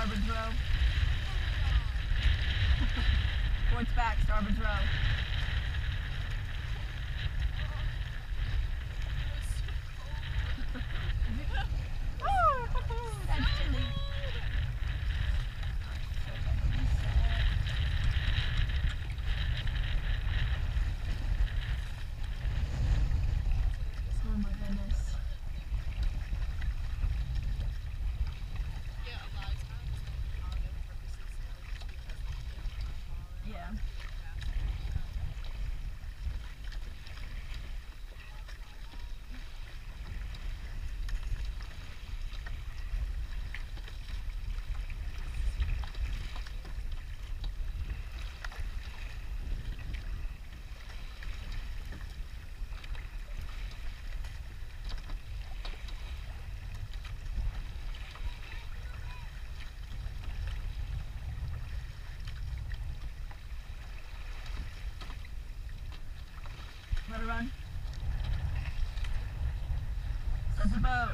starboard's row. What's back, starboard's row. time. Let her run. That's about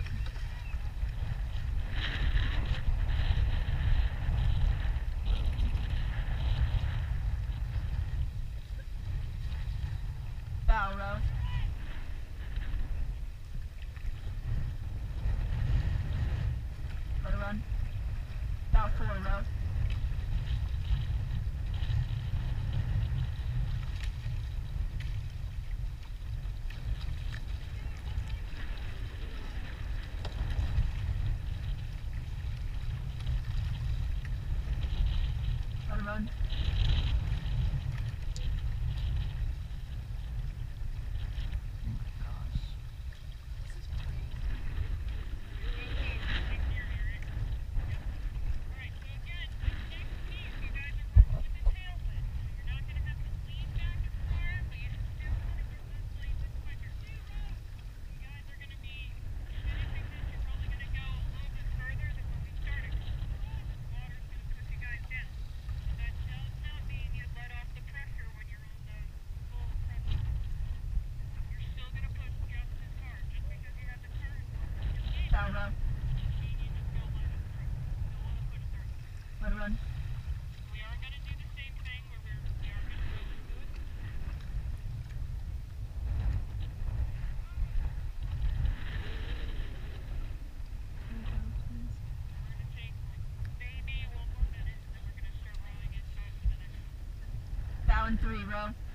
and three, bro.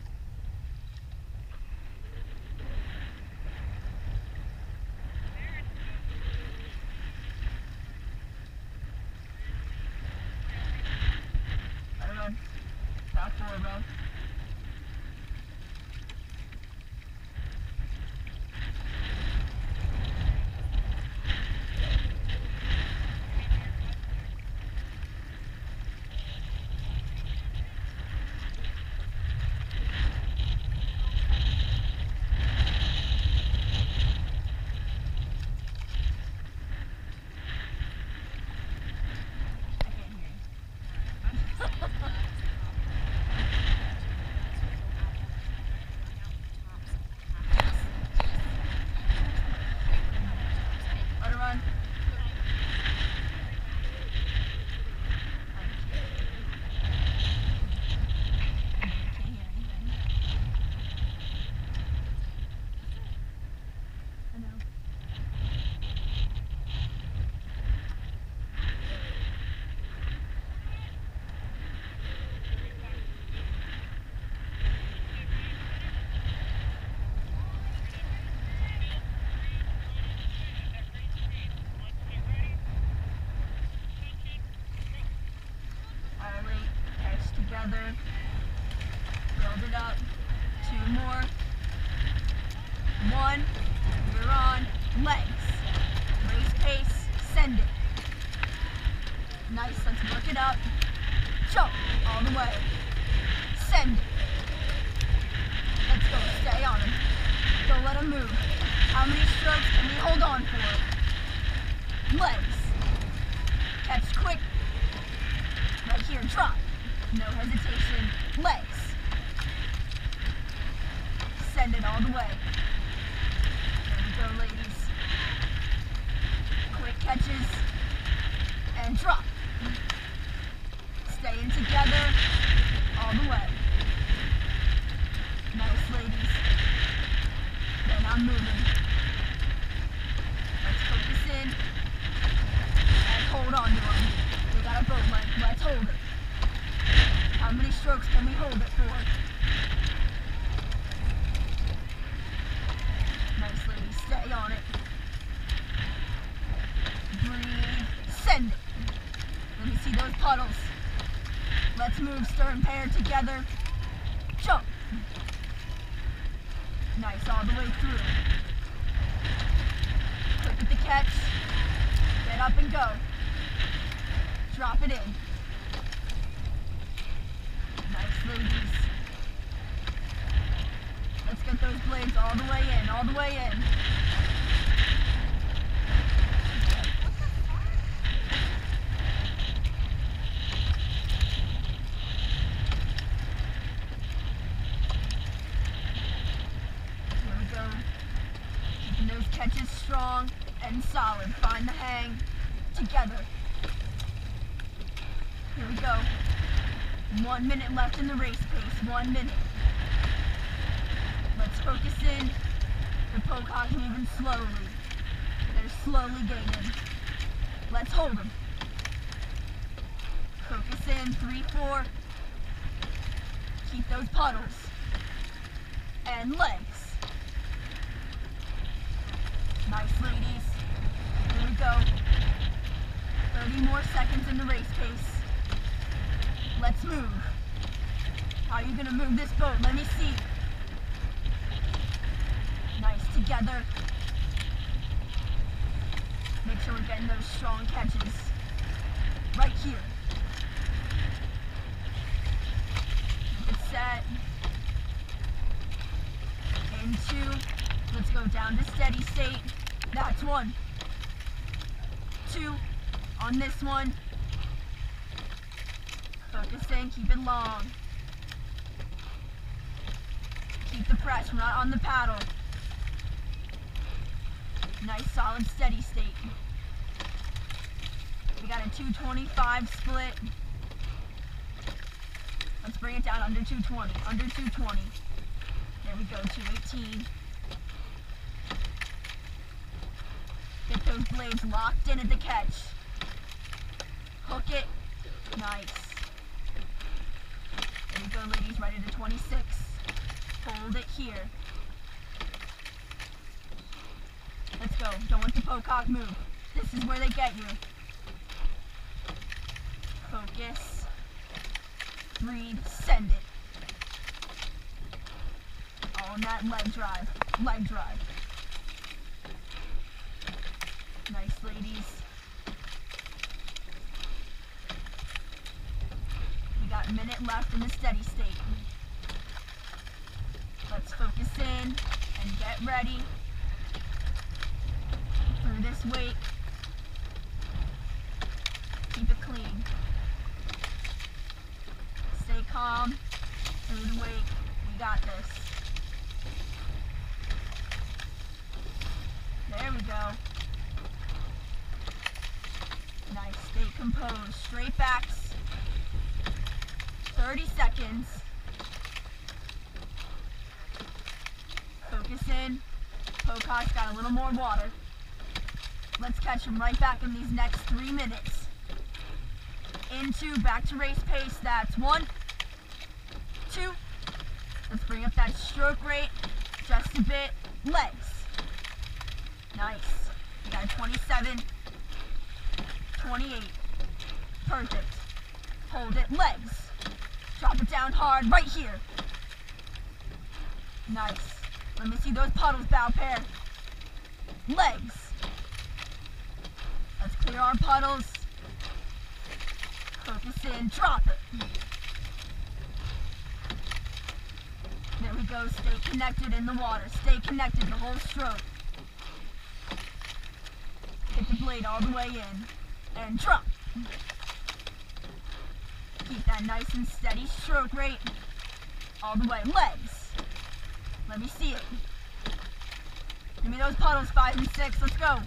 out. Jump all the way. Send. Let's go. Stay on him. Don't let him move. How many strokes can we hold on for? Legs. Catch quick. Right here. Drop. No hesitation. Legs. Send it all the way. Let's move stern pair together. Jump. Nice, all the way through. Quick with the catch. Get up and go. Drop it in. Nice, ladies. Let's get those blades all the way in, all the way in. Here we go. Keeping those catches strong and solid. Find the hang together. Here we go. One minute left in the race pace. One minute. Let's focus in. The pocock's moving slowly. They're slowly gaining. Let's hold them. Focus in. Three, four. Keep those puddles. And legs. Nice, ladies. Here we go. 30 more seconds in the race pace. Let's move. How are you gonna move this boat? Let me see. Nice, together. Make sure we're getting those strong catches. Right here. It set. Into. Let's go down to steady state. That's one. Two. On this one. Focus in, keep it long. Keep the press, we're not on the paddle. Nice, solid, steady state. We got a 225 split. Let's bring it down under 220, under 220. There we go, 218. Get those blades locked in at the catch. It. Nice. There we go, ladies, right into 26. Hold it here. Let's go. Don't let the pocock move. This is where they get you. Focus. Breathe. Send it. In that leg drive. Leg drive. Nice, ladies. We got a minute left in the steady state. Let's focus in and get ready for this weight. Keep it clean. Stay calm through the weight. We got this. There we go. Nice. Stay composed. Straight backs. 30 seconds. Focus in. Pocock's got a little more water. Let's catch him right back in these next three minutes. Into back to race pace. That's one, two. Let's bring up that stroke rate just a bit. Legs. Nice. We got a 27, 28. Perfect. Hold it. Legs. Drop it down hard right here. Nice. Let me see those puddles, bow pair. Legs. Let's clear our puddles. Focus in. Drop it. There we go. Stay connected in the water. Stay connected the whole stroke. Hit the blade all the way in. And drop. Keep that nice and steady stroke rate. All the way. Legs. Let me see it. Give me those puddles, five and six. Let's go.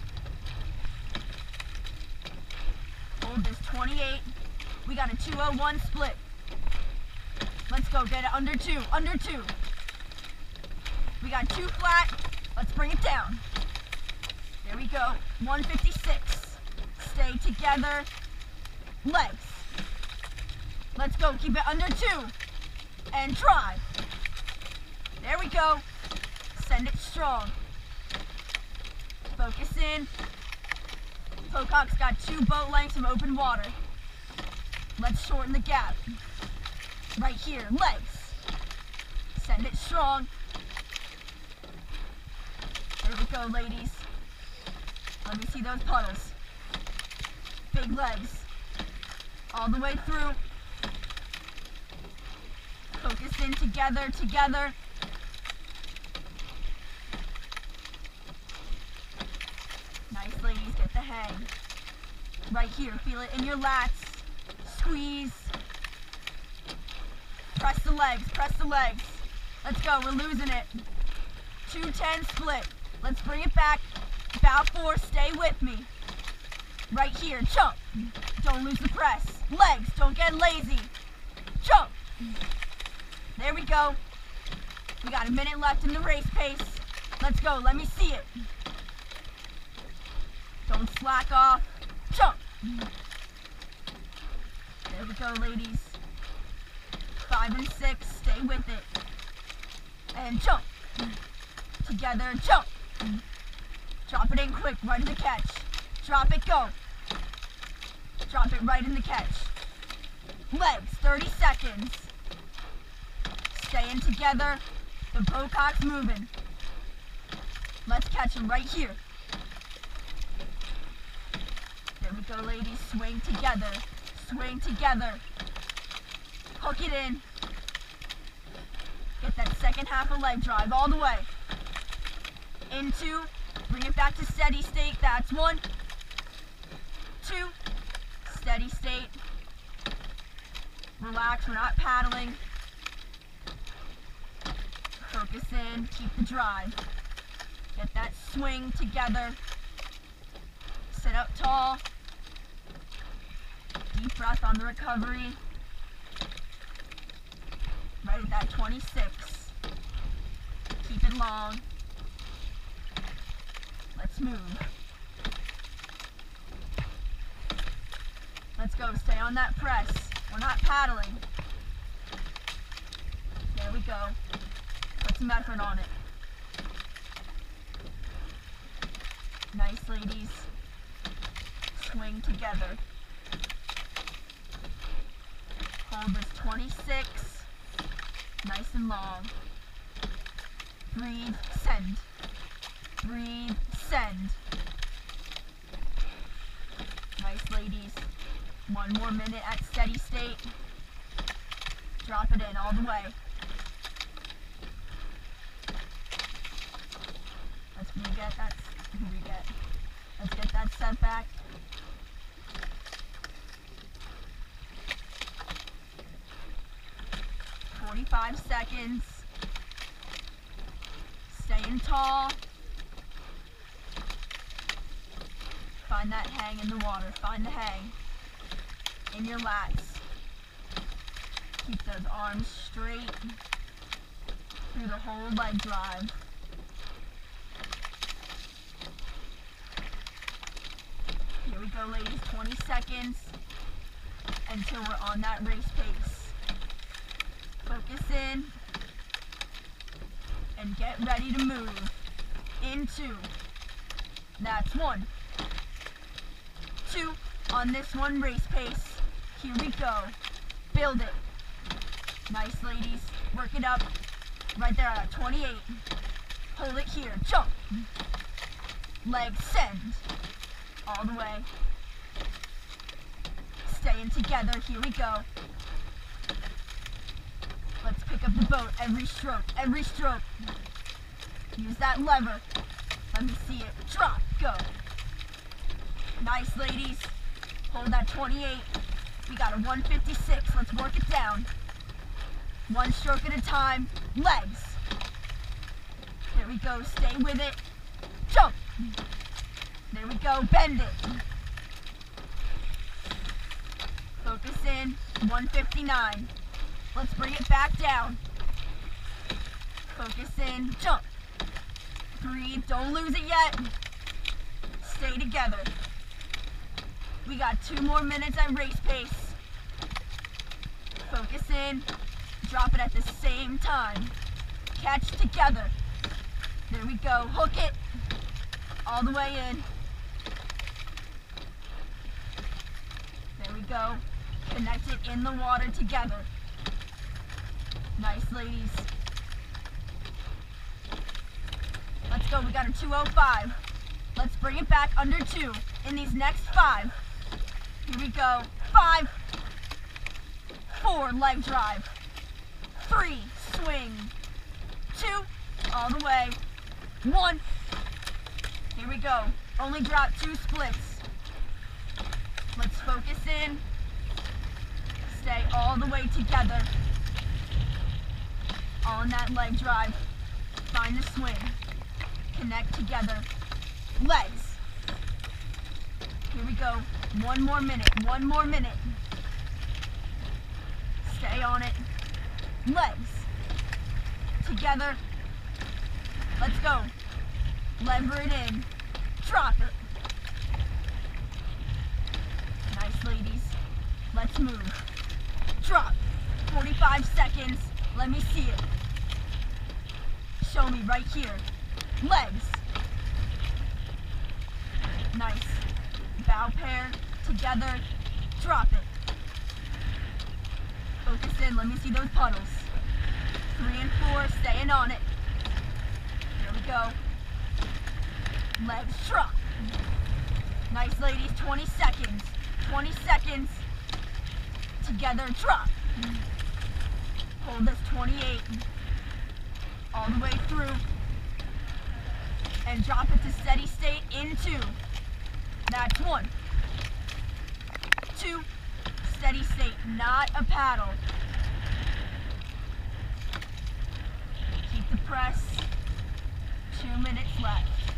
Hold this 28. We got a 201 split. Let's go. Get it under two. Under two. We got two flat. Let's bring it down. There we go. 156. Stay together. Legs. Let's go. Keep it under two. And try. There we go. Send it strong. Focus in. Pocock's got two boat lengths of open water. Let's shorten the gap. Right here, legs. Send it strong. There we go, ladies. Let me see those puddles. Big legs. All the way through. Focus in together, together. Nice, ladies. Get the hang. Right here. Feel it in your lats. Squeeze. Press the legs. Press the legs. Let's go. We're losing it. 210 split. Let's bring it back. Bow four. Stay with me. Right here. Jump. Don't lose the press. Legs. Don't get lazy. Jump. There we go. We got a minute left in the race pace. Let's go. Let me see it. Don't slack off. Jump. There we go, ladies. Five and six. Stay with it. And jump. Together. Jump. Drop it in quick. Right in the catch. Drop it. Go. Drop it right in the catch. Legs. 30 seconds. Staying together. The Pocock's moving. Let's catch him right here. There we go, ladies. Swing together. Swing together. Hook it in. Get that second half of leg drive all the way. Into. Bring it back to steady state. That's one. Two. Steady state. Relax. We're not paddling. Focus in. Keep the drive. Get that swing together. Sit up tall. Deep breath on the recovery. Right at that 26. Keep it long. Let's move. Let's go. Stay on that press. We're not paddling. There we go. Some effort on it. Nice, ladies. Swing together. Hold this 26. Nice and long. Breathe, send. Breathe, send. Nice, ladies. One more minute at steady state. Drop it in all the way. Re-get that, re-get. Let's get that set back. Forty-five seconds. Staying tall. Find that hang in the water. Find the hang. In your lats. Keep those arms straight through the whole leg drive. We go, ladies. 20 seconds until we're on that race pace. Focus in and get ready to move into. That's one. Two on this one race pace. Here we go. Build it. Nice, ladies. Work it up. Right there at 28. Hold it here. Jump. Legs send. All the way. Staying together. Here we go. Let's pick up the boat every stroke. Every stroke. Use that lever. Let me see it. Drop. Go. Nice, ladies. Hold that 28. We got a 156. Let's work it down. One stroke at a time. Legs. There we go. Stay with it. Jump. There we go. Bend it. Focus in. 159. Let's bring it back down. Focus in. Jump. Breathe. Don't lose it yet. Stay together. We got two more minutes at race pace. Focus in. Drop it at the same time. Catch together. There we go. Hook it all the way in. Go. Connect it in the water together. Nice, ladies. Let's go. We got a 205. Let's bring it back under two in these next five. Here we go. Five, four, leg drive. Three, swing. Two, all the way. One. Here we go. Only drop two splits. Let's focus in. Stay all the way together. On that leg drive. Find the swing. Connect together. Legs. Here we go. One more minute. One more minute. Stay on it. Legs. Together. Let's go. Lever it in. Drop it. Nice, ladies. Let's move. Drop. 45 seconds. Let me see it. Show me right here. Legs. Nice. Bow pair. Together. Drop it. Focus in. Let me see those puddles. Three and four. Staying on it. Here we go. Legs drop. Nice, ladies. 20 seconds. 20 seconds. Together, drop. Hold this 28. All the way through. And drop it to steady state in two. That's one. Two. Steady state, not a paddle. Keep the press. Two minutes left.